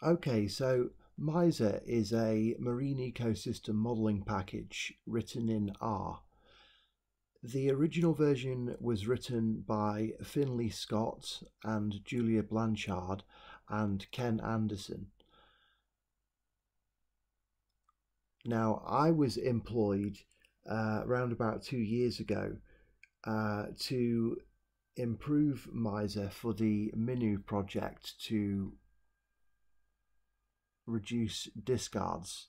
Okay, so Mizer is a marine ecosystem modeling package written in R. The original version was written by Finlay Scott and Julia Blanchard and Ken Andersen. Now, I was employed uh, around about two years ago uh, to improve Mizer for the MINOUW project to reduce discards.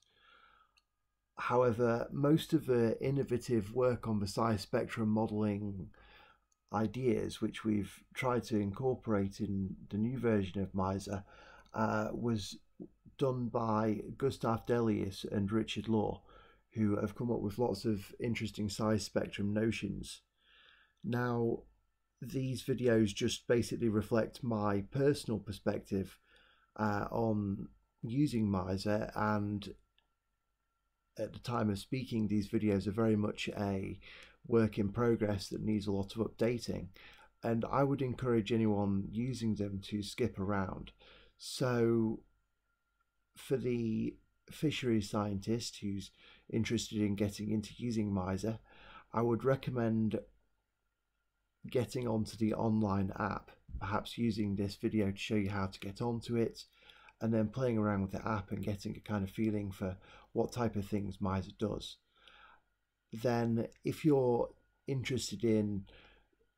However, most of the innovative work on the size spectrum modeling ideas, which we've tried to incorporate in the new version of Mizer, uh, was done by Gustav Delius and Richard Law, who have come up with lots of interesting size spectrum notions. Now, these videos just basically reflect my personal perspective uh, on using Mizer and at the time of speaking these videos are very much a work in progress that needs a lot of updating. And I would encourage anyone using them to skip around. So for the fishery scientist who's interested in getting into using Mizer I would recommend getting onto the online app perhaps using this video to show you how to get onto it and then playing around with the app and getting a kind of feeling for what type of things Mizer does. Then, if you're interested in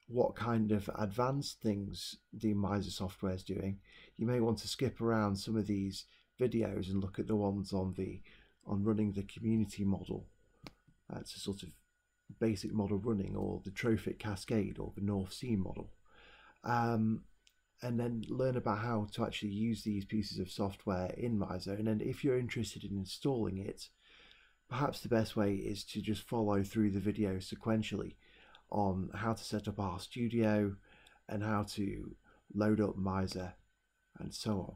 what kind of advanced things the Mizer software is doing, you may want to skip around some of these videos and look at the ones on the on running the community model. That's a sort of basic model running, or the trophic cascade, or the North Sea model. Um, and then learn about how to actually use these pieces of software in Mizer. And if you're interested in installing it, perhaps the best way is to just follow through the video sequentially on how to set up RStudio and how to load up Mizer and so on.